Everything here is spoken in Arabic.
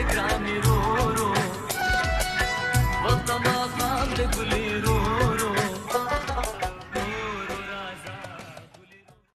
ګل بنگړو د ګراني رو رو وطن ما